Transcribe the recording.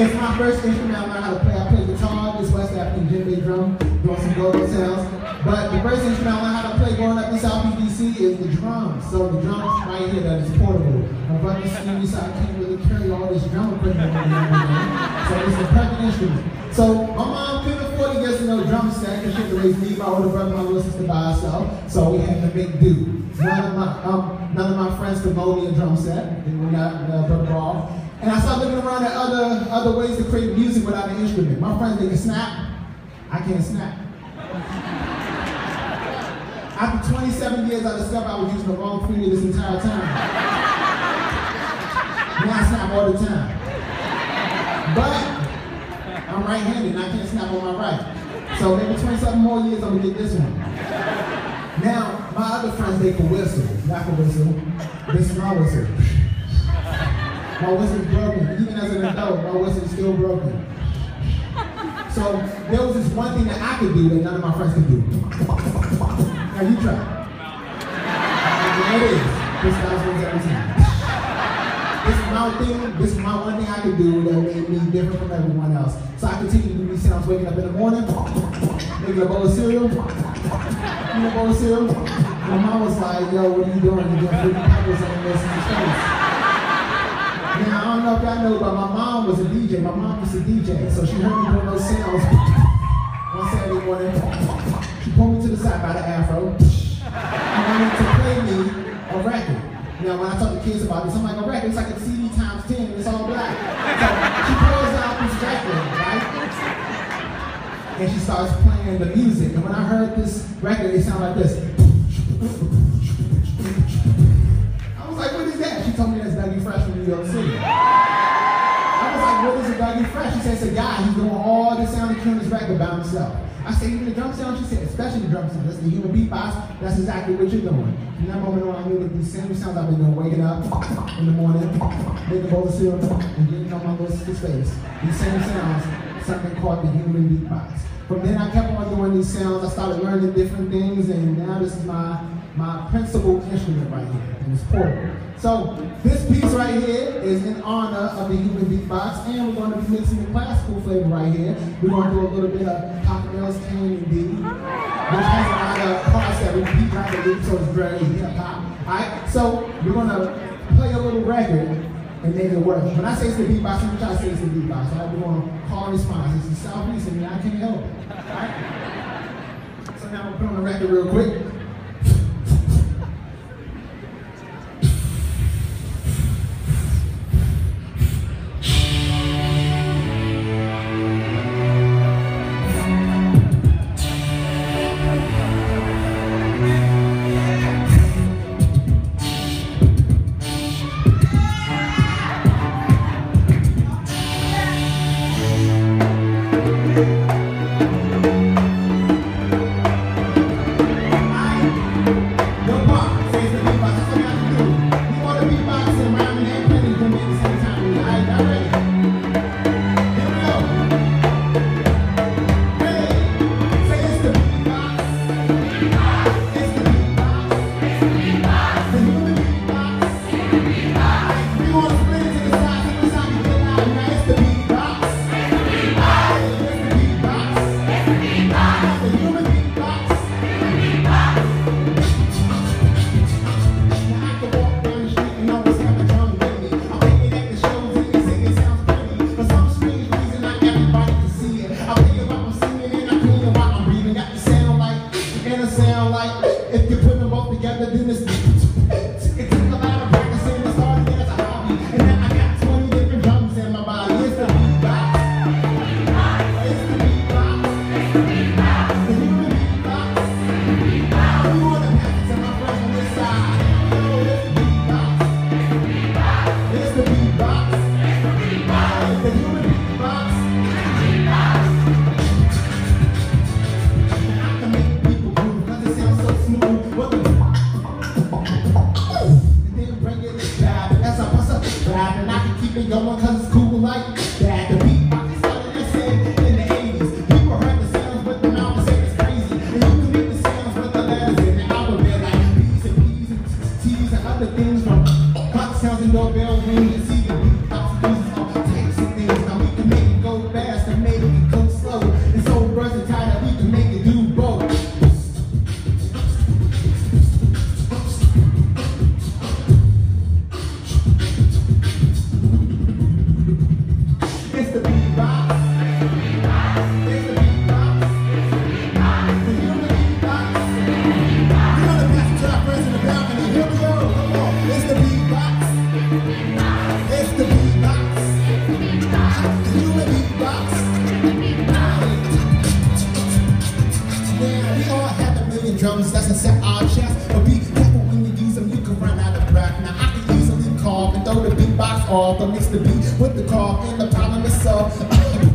is my first instrument I learned how to play. I play guitar, this West African djembe drum, doing some go-go sounds. But the first instrument I learned how to play growing up in Southeast DC is the drums. So the drums right here that is portable. My brother Stevie so I can't really carry all this drum equipment me. So it's the perfect instrument. So my mom couldn't afford to get us no drum set because she had to raise me, my older brother, my little sister by herself. So we had to make do. None of my um, none of my friends could loan me a drum set. They were not uh, broke off. And I started looking around at other other ways to create music without an instrument. My friends they can snap. I can't snap. After 27 years, I discovered I was using the wrong finger this entire time. Now I snap all the time. But I'm right-handed and I can't snap on my right. So maybe 27 more years, I'm gonna get this one. Now, my other friends, they can whistle. I can whistle. This is my whistle. My whistle's broken. Even as an adult, my whistle's still broken. So there was this one thing that I could do that none of my friends could do. Now you try. And it is. This guy's wins every time. This is my thing. This is my one thing I could do that made me different from everyone else. So I continue to do these sounds waking up in the morning, making a bowl of cereal, eating a bowl of cereal. My mom was like, yo, what are you doing? You're doing fruity pebbles on this. Now, I don't know if y'all know, but my mom was a DJ. My mom was a DJ, so she heard me doing those sounds one Saturday morning. She pulled me to the side by the afro and wanted to play me a record. You know, when I talk to kids about this, I'm like, a record, it's like a CD times 10, and it's all black. So she pulls out this record, right? And she starts playing the music. And when I heard this record, it sounded like this. Told me that's Dougie Fresh from New York City. I was like, what is a Dougie Fresh? She said, it's a guy. He's doing all the sound and this record by himself. I said, even the drum sound? She said, especially the drum sound. That's the human beatbox. That's exactly what you're doing. From that moment on, I knew that these same sounds I've been doing, waking up in the morning, making a bowl of cereal, and getting on my little face. These same sounds, something called the human beatbox. From then I kept on doing these sounds. I started learning different things, and now this is my my principal instrument right here, and it's portable. So this piece right here is in honor of the human beatbox, and we're going to be mixing the classical flavor right here. We're going to do a little bit of Canon in D, which has a lot of parts that repeat like a loop, so it's very hip hop. Alright, so we're going to play a little record and make it work. When I say it's the beatbox, I'm trying to say it's the beatbox. Alright, we're going to call and response. It's the Southeast, and I can't help it. Alright? So now we'll put on the record real quick. sound like if you put them cause it's cool like call, the mix the beat with the car, and the problem is solved.